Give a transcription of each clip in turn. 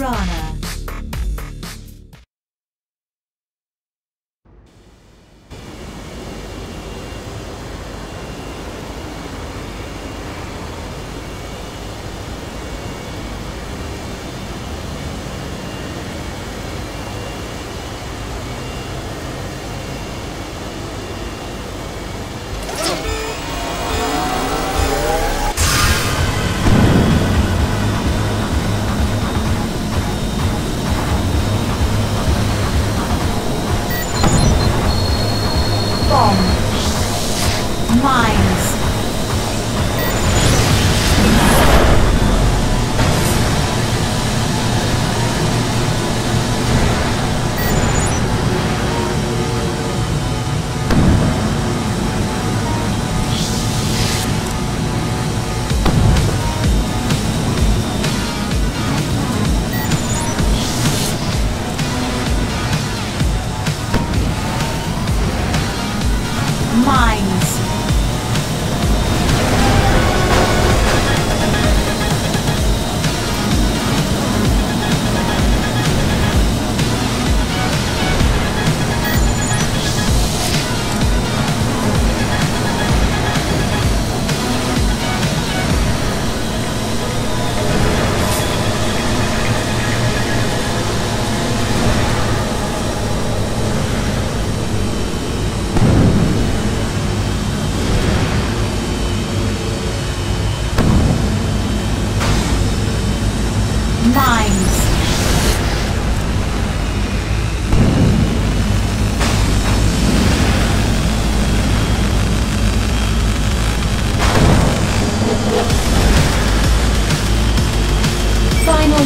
Piranha.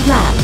lap.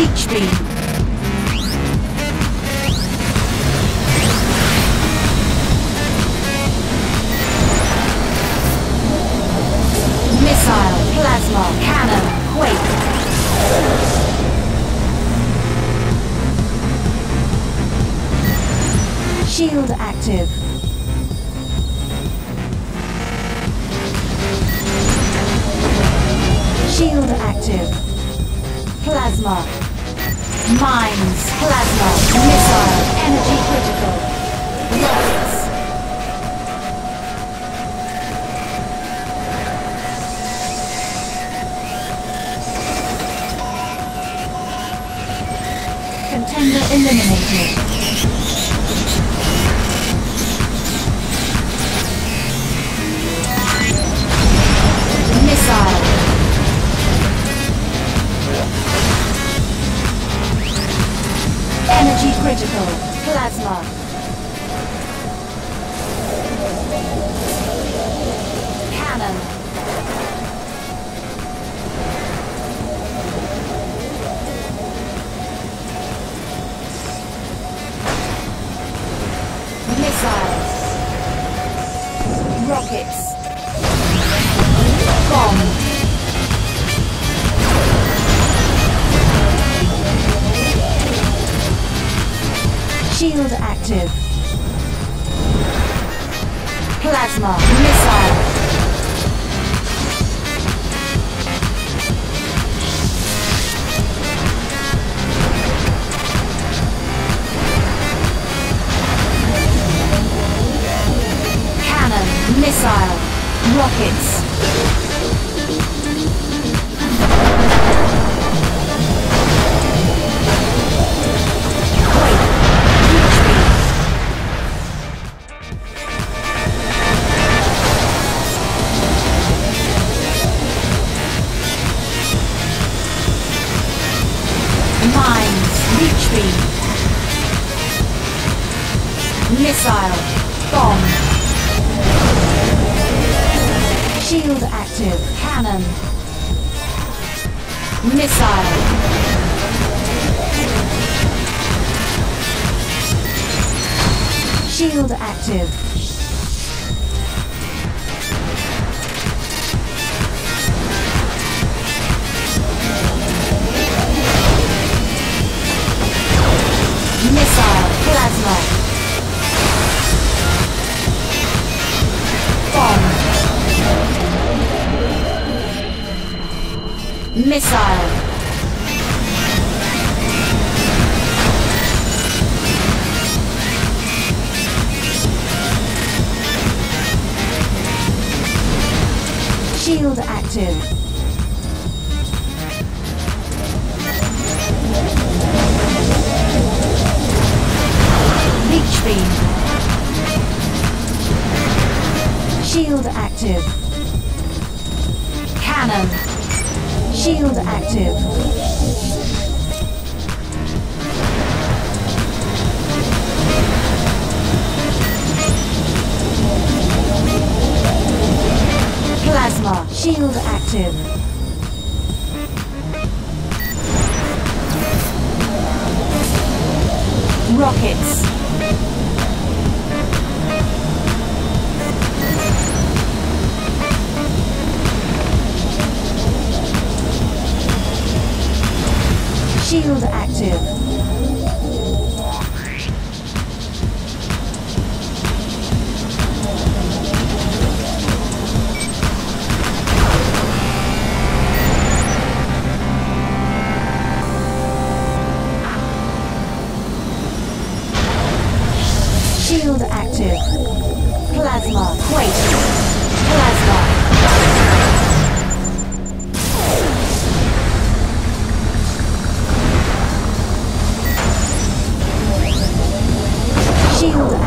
Leech beam. Missile, plasma, cannon, quake. Shield active. Shield active. Plasma. Mines, plasma, missile, energy critical. Rockets. Contender eliminated. Plasma. Shield active. Plasma. Missile. Cannon. Missile. Rockets. Missile, bomb. Shield active, cannon. Missile. Shield active. Missile. Shield active. Beam. Shield active. Shield active. Plasma. Shield active. Shield active. Shield active. Plasma. Wait. Plasma. 信用。